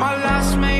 My last mate